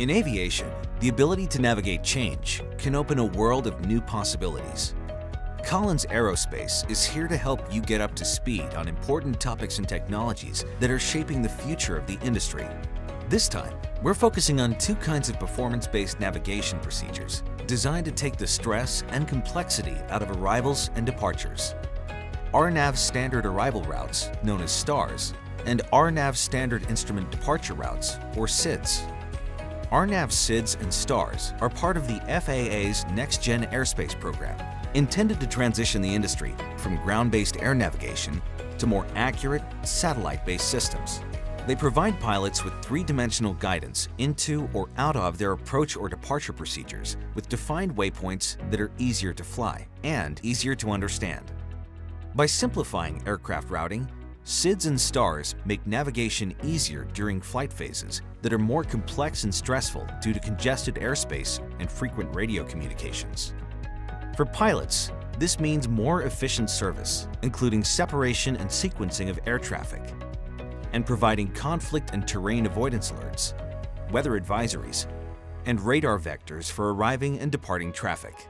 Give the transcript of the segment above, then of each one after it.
In aviation, the ability to navigate change can open a world of new possibilities. Collins Aerospace is here to help you get up to speed on important topics and technologies that are shaping the future of the industry. This time, we're focusing on two kinds of performance-based navigation procedures designed to take the stress and complexity out of arrivals and departures. RNAV Standard Arrival Routes, known as STARS, and RNAV Standard Instrument Departure Routes, or SIDS. RNAV SIDS and STARS are part of the FAA's Next Gen Airspace program, intended to transition the industry from ground-based air navigation to more accurate, satellite-based systems. They provide pilots with three-dimensional guidance into or out of their approach or departure procedures with defined waypoints that are easier to fly and easier to understand. By simplifying aircraft routing, SIDS and STARS make navigation easier during flight phases that are more complex and stressful due to congested airspace and frequent radio communications. For pilots, this means more efficient service, including separation and sequencing of air traffic, and providing conflict and terrain avoidance alerts, weather advisories, and radar vectors for arriving and departing traffic.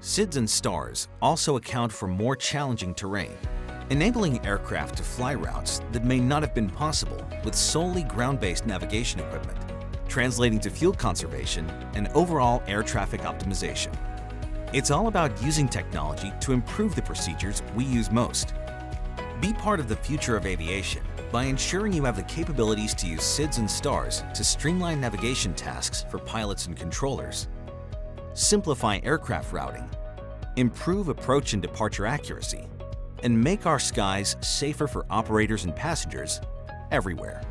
SIDS and STARS also account for more challenging terrain, enabling aircraft to fly routes that may not have been possible with solely ground-based navigation equipment, translating to fuel conservation and overall air traffic optimization. It's all about using technology to improve the procedures we use most. Be part of the future of aviation by ensuring you have the capabilities to use SIDS and STARS to streamline navigation tasks for pilots and controllers, simplify aircraft routing, improve approach and departure accuracy, and make our skies safer for operators and passengers everywhere.